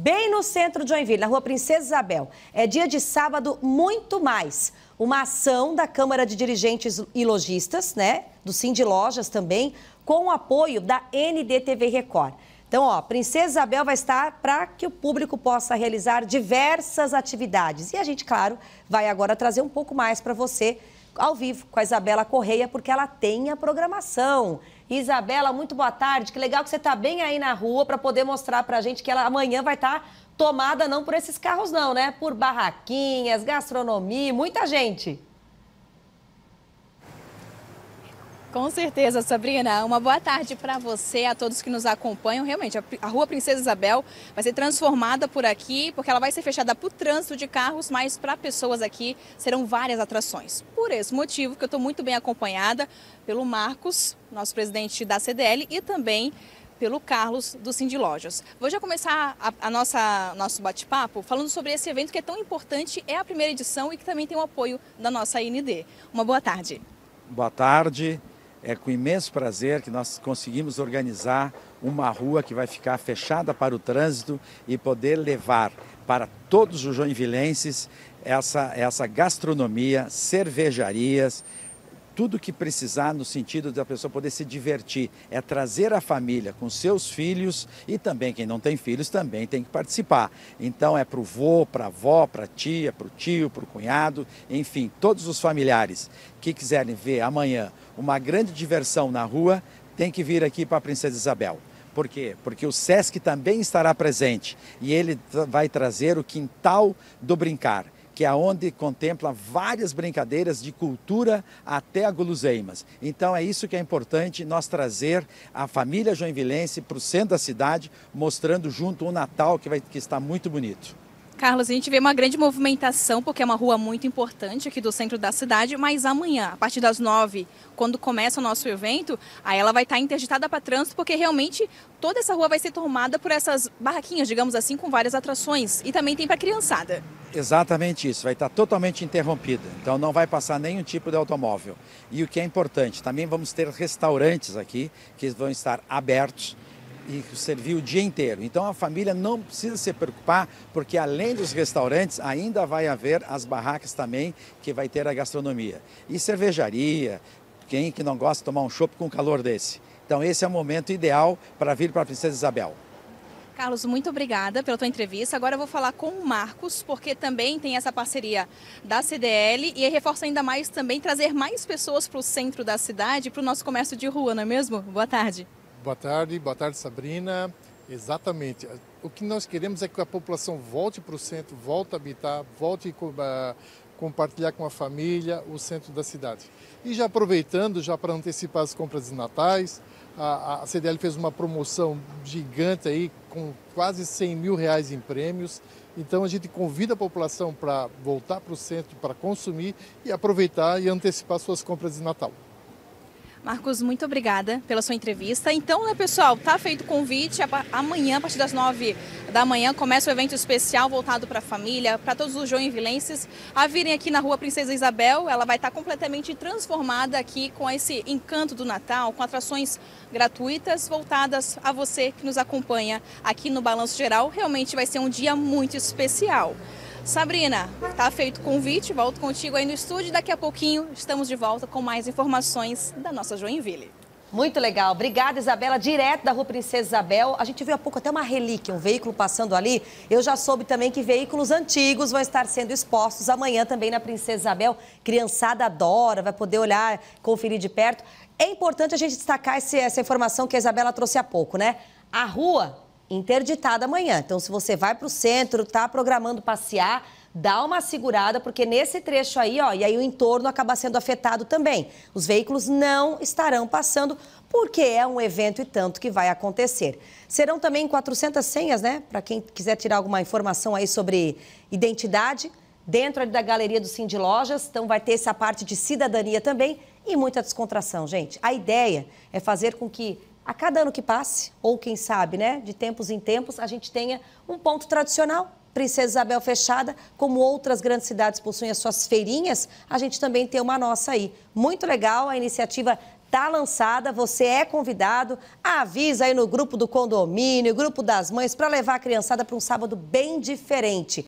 bem no centro de Joinville, na rua Princesa Isabel. É dia de sábado, muito mais. Uma ação da Câmara de Dirigentes e Lojistas, né? Do Cindy Lojas também, com o apoio da NDTV Record. Então, ó, Princesa Isabel vai estar para que o público possa realizar diversas atividades. E a gente, claro, vai agora trazer um pouco mais para você ao vivo com a Isabela Correia, porque ela tem a programação. Isabela, muito boa tarde. Que legal que você está bem aí na rua para poder mostrar para a gente que ela amanhã vai estar tá tomada não por esses carros não, né? Por barraquinhas, gastronomia, muita gente. Com certeza, Sabrina. Uma boa tarde para você, a todos que nos acompanham. Realmente, a Rua Princesa Isabel vai ser transformada por aqui, porque ela vai ser fechada para o trânsito de carros, mas para pessoas aqui serão várias atrações. Por esse motivo que eu estou muito bem acompanhada pelo Marcos, nosso presidente da CDL, e também pelo Carlos do Cindy Lojas. Vou já começar a, a nossa nosso bate-papo falando sobre esse evento que é tão importante, é a primeira edição e que também tem o apoio da nossa IND. Uma boa tarde. Boa tarde. É com imenso prazer que nós conseguimos organizar uma rua que vai ficar fechada para o trânsito e poder levar para todos os joinvilenses essa, essa gastronomia, cervejarias, tudo que precisar no sentido da pessoa poder se divertir. É trazer a família com seus filhos e também quem não tem filhos também tem que participar. Então é para o vô, para a avó, para a tia, para o tio, para o cunhado, enfim, todos os familiares que quiserem ver amanhã uma grande diversão na rua, tem que vir aqui para a Princesa Isabel. Por quê? Porque o SESC também estará presente e ele vai trazer o quintal do brincar que é onde contempla várias brincadeiras de cultura até a guloseimas. Então é isso que é importante nós trazer a família joinvilense para o centro da cidade, mostrando junto um Natal que, vai, que está muito bonito. Carlos, a gente vê uma grande movimentação, porque é uma rua muito importante aqui do centro da cidade, mas amanhã, a partir das nove, quando começa o nosso evento, aí ela vai estar interditada para trânsito, porque realmente toda essa rua vai ser tomada por essas barraquinhas, digamos assim, com várias atrações. E também tem para criançada. Exatamente isso, vai estar totalmente interrompida. Então não vai passar nenhum tipo de automóvel. E o que é importante, também vamos ter restaurantes aqui que vão estar abertos e servir o dia inteiro. Então a família não precisa se preocupar, porque além dos restaurantes, ainda vai haver as barracas também, que vai ter a gastronomia. E cervejaria, quem que não gosta de tomar um chopp com calor desse? Então esse é o momento ideal para vir para a Princesa Isabel. Carlos, muito obrigada pela tua entrevista. Agora eu vou falar com o Marcos, porque também tem essa parceria da CDL e reforça ainda mais também trazer mais pessoas para o centro da cidade, para o nosso comércio de rua, não é mesmo? Boa tarde. Boa tarde, boa tarde Sabrina. Exatamente. O que nós queremos é que a população volte para o centro, volte a habitar, volte a compartilhar com a família o centro da cidade. E já aproveitando, já para antecipar as compras de natais, a, a CDL fez uma promoção gigante aí, com quase 100 mil reais em prêmios. Então a gente convida a população para voltar para o centro, para consumir e aproveitar e antecipar suas compras de Natal. Marcos, muito obrigada pela sua entrevista. Então, né, pessoal, tá feito o convite. Amanhã, a partir das nove da manhã, começa o evento especial voltado para a família, para todos os joinvilenses, a virem aqui na rua Princesa Isabel. Ela vai estar completamente transformada aqui com esse encanto do Natal, com atrações gratuitas voltadas a você que nos acompanha aqui no Balanço Geral. Realmente vai ser um dia muito especial. Sabrina, tá feito o convite, volto contigo aí no estúdio. Daqui a pouquinho estamos de volta com mais informações da nossa Joinville. Muito legal. Obrigada, Isabela. Direto da Rua Princesa Isabel. A gente viu há pouco até uma relíquia, um veículo passando ali. Eu já soube também que veículos antigos vão estar sendo expostos amanhã também na Princesa Isabel. Criançada adora, vai poder olhar, conferir de perto. É importante a gente destacar esse, essa informação que a Isabela trouxe há pouco, né? A rua interditada amanhã. Então, se você vai para o centro, está programando passear, dá uma segurada, porque nesse trecho aí, ó, e aí o entorno acaba sendo afetado também. Os veículos não estarão passando, porque é um evento e tanto que vai acontecer. Serão também 400 senhas, né? Para quem quiser tirar alguma informação aí sobre identidade, dentro da galeria do Cindy Lojas. Então, vai ter essa parte de cidadania também e muita descontração, gente. A ideia é fazer com que a cada ano que passe, ou quem sabe, né, de tempos em tempos, a gente tenha um ponto tradicional. Princesa Isabel fechada, como outras grandes cidades possuem as suas feirinhas, a gente também tem uma nossa aí. Muito legal, a iniciativa tá lançada, você é convidado, avisa aí no grupo do condomínio, grupo das mães, para levar a criançada para um sábado bem diferente.